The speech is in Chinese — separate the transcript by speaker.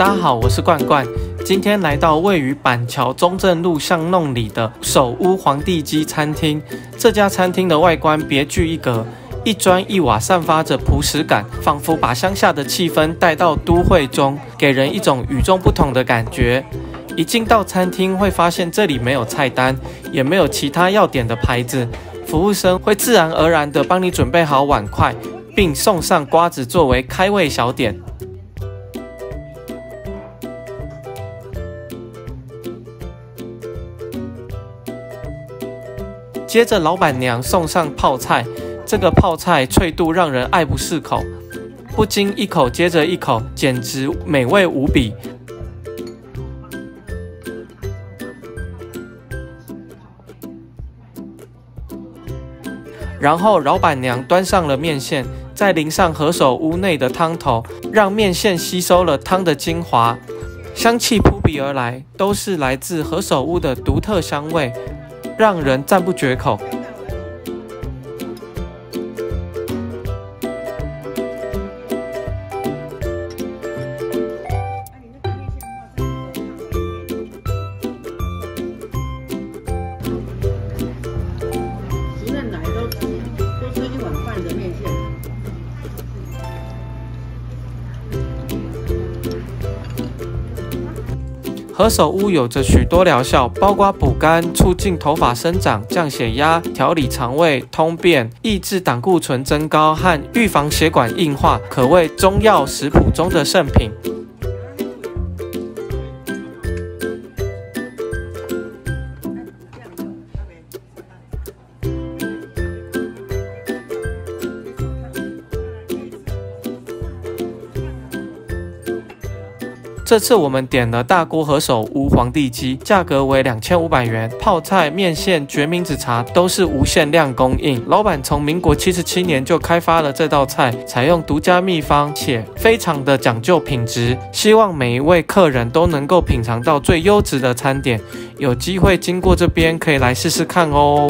Speaker 1: 大家好，我是冠冠，今天来到位于板桥中正路巷弄里的首屋皇帝鸡餐厅。这家餐厅的外观别具一格，一砖一瓦散发着朴实感，仿佛把乡下的气氛带到都会中，给人一种与众不同的感觉。一进到餐厅，会发现这里没有菜单，也没有其他要点的牌子，服务生会自然而然地帮你准备好碗筷，并送上瓜子作为开胃小点。接着，老板娘送上泡菜，这个泡菜脆度让人爱不释口，不禁一口接着一口，简直美味无比。然后，老板娘端上了面线，再淋上何首乌内的汤头，让面线吸收了汤的精华，香气扑鼻而来，都是来自何首乌的独特香味。让人赞不绝口。何首乌有着许多疗效，包括补肝、促进头发生长、降血压、调理肠胃、通便、抑制胆固醇增高和预防血管硬化，可谓中药食谱中的圣品。这次我们点了大锅和手乌皇帝鸡，价格为两千五百元。泡菜、面线、决明子茶都是无限量供应。老板从民国七十七年就开发了这道菜，采用独家秘方，且非常的讲究品质。希望每一位客人都能够品尝到最优质的餐点。有机会经过这边可以来试试看哦。